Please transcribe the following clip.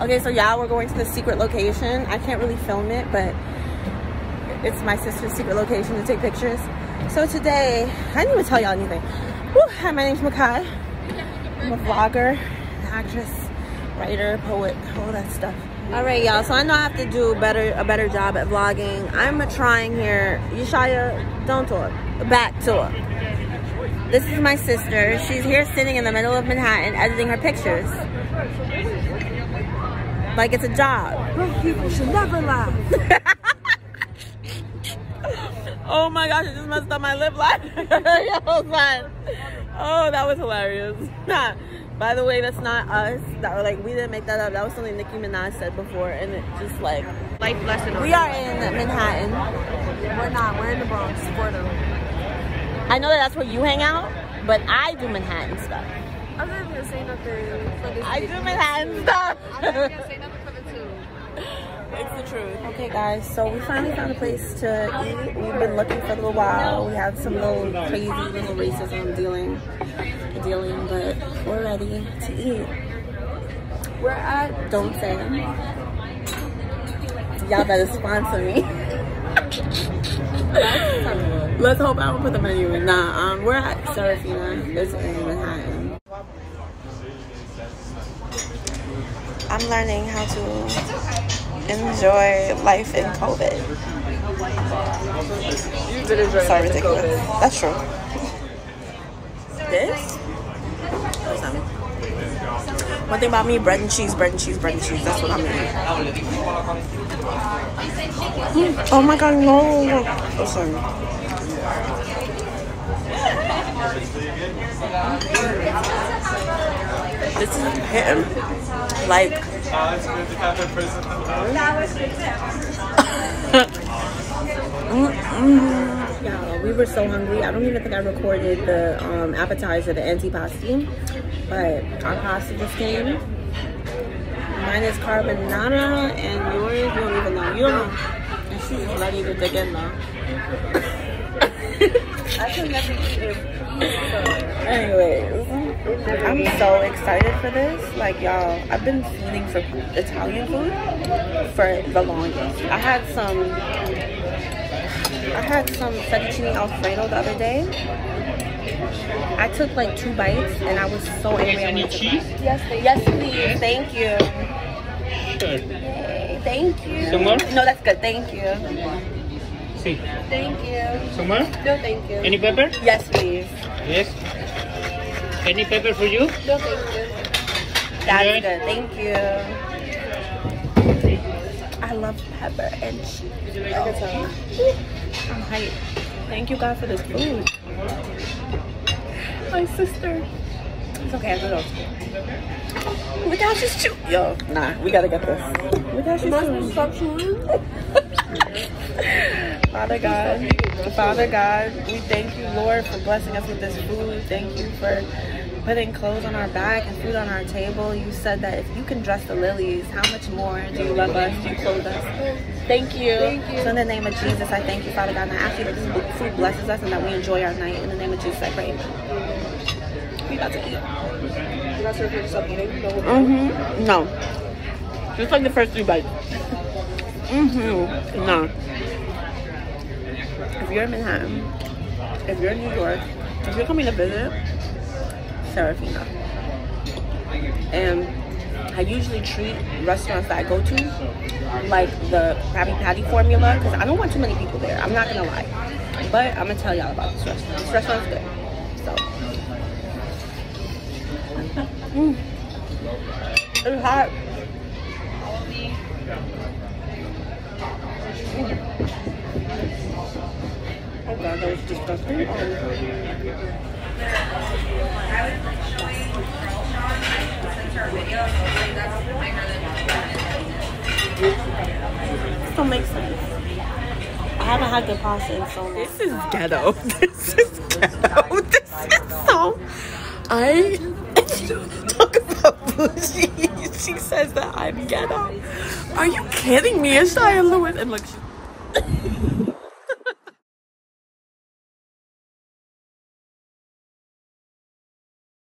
Okay, so y'all, we're going to the secret location. I can't really film it, but it's my sister's secret location to take pictures. So today, I didn't even tell y'all anything. Woo, hi, my name's Mekhai. I'm a vlogger, actress, writer, poet, all that stuff. All right, y'all. So I know I have to do better, a better job at vlogging. I'm trying here. Yeshiah, don't talk. Back to. This is my sister. She's here sitting in the middle of Manhattan editing her pictures. Like it's a job. Broke people should never laugh. oh my gosh, I just messed up my lip line. oh, that was hilarious. By the way, that's not us. That were like we didn't make that up. That was something Nicki Minaj said before, and it just like life lesson. We are in Manhattan. We're not. We're in the Bronx, Fordham. I know that that's where you hang out, but I do Manhattan stuff. I'm not gonna say nothing for this. I do Manhattan stuff. I'm not gonna say nothing for the two. It's the truth. Okay, guys, so we finally found a place to eat. We've been looking for a little while. We had some little crazy little racism dealing, dealing, but we're ready to eat. We're at Don't Say. Y'all better sponsor me. Let's hope I don't put the menu in. Nah, um, we're at Serafina. It's in Manhattan. I'm learning how to enjoy life in COVID. You did enjoy So life in ridiculous. COVID. That's true. This? One thing about me, bread and cheese, bread and cheese, bread and cheese. That's what I'm gonna eat. Mm. Oh my god, no. Oh, sorry. This is him. Like, Yeah, we were so hungry. I don't even think I recorded the um, appetizer, the antipasti, but our pasta just came. Mine is carbonara, and yours, you don't even know. You don't know. And she's ready to dig in now. I could never eat it. Anyways, I'm so excited for this. Like, y'all, I've been feeding for Italian food for the longest. I had some, I had some fettuccine alfredo the other day. I took like two bites and I was so angry. I wanted to cry. Yes, please. Yes, please. Thank you. Yay, Thank you. Some more? No, that's good. Thank you. See. Thank you. Some more? No, thank you. Any pepper? Yes, please. Yes. Any pepper for you? No, thank you. That's Good. good. Thank you. I love pepper and cheese. I can tell. I'm hyped. Thank you, God, for this food. My sister. It's okay, I go to school. Look how she's chewing. Yo, nah, we gotta get this. Look how she's chewing. Stop chewing. Father God, Father God, we thank you, Lord, for blessing us with this food. Thank you for putting clothes on our back and food on our table. You said that if you can dress the lilies, how much more do you love us? Do you clothe us? Thank you. Thank you. So in the name of Jesus, I thank you, Father God, and I ask you that this food blesses us and that we enjoy our night. In the name of Jesus, I pray. Amen. We about to eat. You are to stop eating? No. Mm-hmm. No. Just like the first three bites. Mm-hmm. No. If you're in Manhattan, if you're in New York, if you're coming to visit, Serafina. And I usually treat restaurants that I go to like the Krabby Patty formula because I don't want too many people there. I'm not gonna lie. But I'm gonna tell y'all about this restaurant. This restaurant's good. So Mm. It's hot. That was disgusting. This don't make sense. I haven't had good pasta in so long. This is ghetto. This is ghetto. This is so. I talk about bougie. She says that I'm ghetto. Are you kidding me? It's Shia Lewis and look. she-